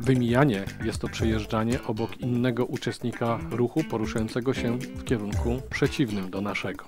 Wymijanie jest to przejeżdżanie obok innego uczestnika ruchu poruszającego się w kierunku przeciwnym do naszego.